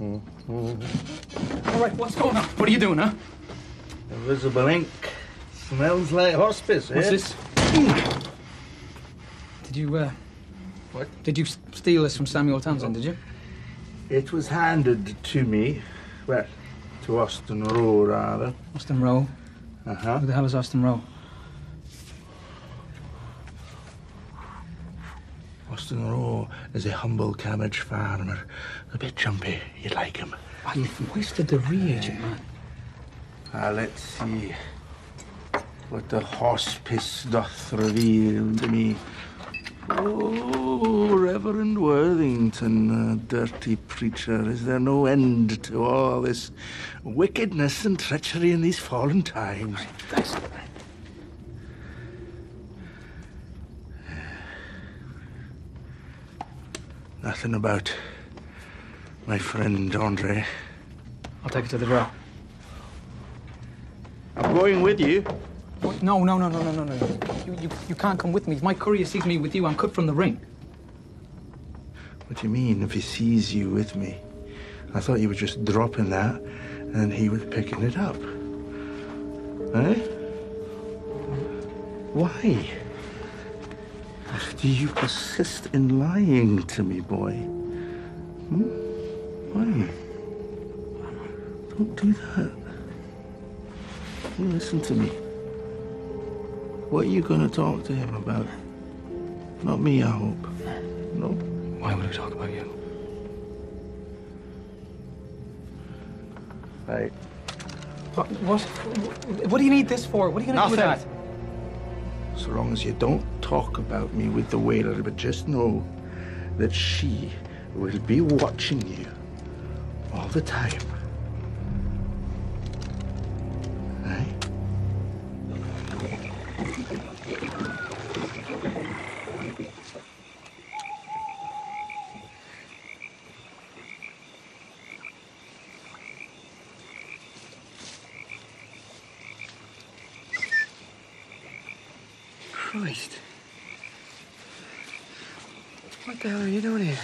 All right, what's going on? What are you doing, huh? Invisible ink. Smells like hospice, What's eh? this? Did you, uh... What? Did you steal this from Samuel Townsend, did you? It was handed to me. Well, to Austin Rowe, rather. Austin Rowe. Uh-huh. Who the hell is Austin Rowe? Austin Rowe is a humble cabbage farmer. A bit jumpy. You'd like him. Ah, you've wasted the reagent, man. Ah, let's see what the hospice doth reveal to me. Oh, Reverend Worthington, dirty preacher, is there no end to all this wickedness and treachery in these fallen times? Nothing about my friend Andre. I'll take it to the drawer. I'm going with you. What? No, no, no, no, no, no, no. You, you, you can't come with me. If my courier sees me with you, I'm cut from the ring. What do you mean if he sees you with me? I thought you were just dropping that and he was picking it up. Eh? Why? Do you persist in lying to me, boy? Hmm? Why? Don't do that. You listen to me. What are you going to talk to him about? Not me, I hope. No. Why would I talk about you? Right. What? What, what do you need this for? What are you going to do with that? So long as you don't talk about me with the whaler, but just know that she will be watching you all the time. Right? Christ. What the hell are you doing here?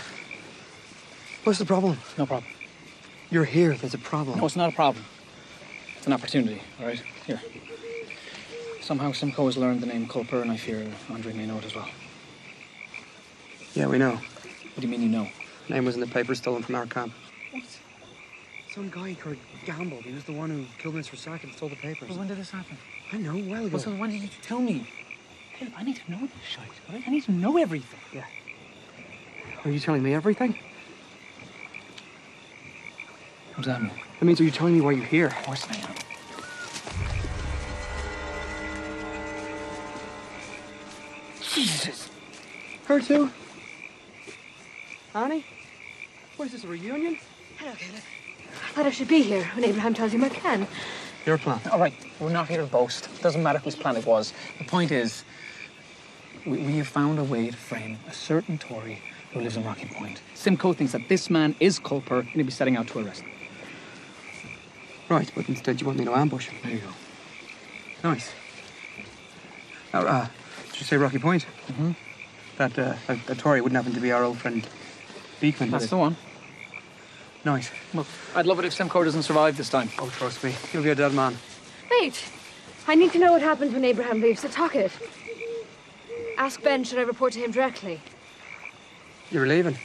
What's the problem? No problem. You're here. If there's a problem. No, it's not a problem. It's an opportunity, all right? Here. Somehow Simcoe has learned the name Culper, and I fear Andre may know it as well. Yeah, we know. What do you mean you know? Name was in the paper stolen from our camp. What? Some guy called Gamble. He was the one who killed Mr. Sack and stole the papers. Well, when did this happen? I know, well ago. Well, so when did you tell me? Philip, I need to know this shit, right? I need to know everything. Yeah. Are you telling me everything? What does that mean? That means are you telling me why you're here? Of course I am. Jesus. Her too? Annie? What is this, a reunion? Hello, Caleb. I thought I should be here when Abraham tells you I can. Your plan. All right, we're not here to boast. It Doesn't matter whose plan it was. The point is, we, we have found a way to frame a certain Tory who lives in Rocky Point. Simcoe thinks that this man is Culper and he'll be setting out to arrest him. Right, but instead you want me to ambush him. There you go. Nice. Now, uh, did you say Rocky Point? Mm-hmm. That, uh, that, that Tory wouldn't happen to be our old friend Beekman, That's the one. Nice. Well, I'd love it if Simcoe doesn't survive this time. Oh, trust me. He'll be a dead man. Wait. I need to know what happens when Abraham leaves Setauket. Ask Ben, should I report to him directly? You're leaving.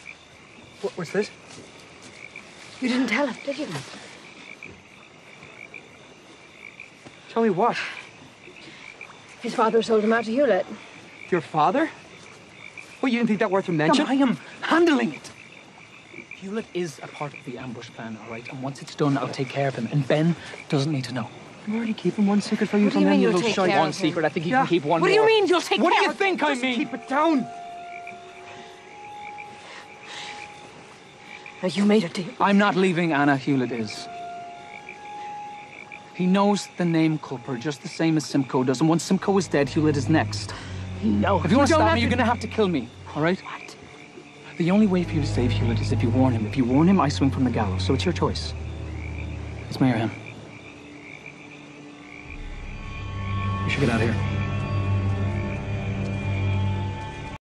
What, what's this? You didn't tell him, did you? Tell me what? His father sold him out to Hewlett. Your father? Well, you didn't think that worth a mention? I am handling it. Hewlett is a part of the ambush plan, all right? And once it's done, I'll take care of him. And Ben doesn't need to know. I'm already keeping one secret for you What do till you then, mean you you'll little take shite. care One of him? secret, I think you Yeah. can keep one What do more. you mean you'll take What do care you of think I Just mean? keep it down. Now, you made a deal. I'm not leaving Anna Hewlett is. He knows the name Culper just the same as Simcoe does, and once Simcoe is dead, Hewlett is next. No. If you want to don't stop have me, you're gonna have to kill me, all right? What? The only way for you to save Hewlett is if you warn him. If you warn him, I swing from the gallows, so it's your choice. It's me or him. We should get out of here.